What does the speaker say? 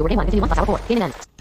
Your game one, continue one plus hour four. CNN.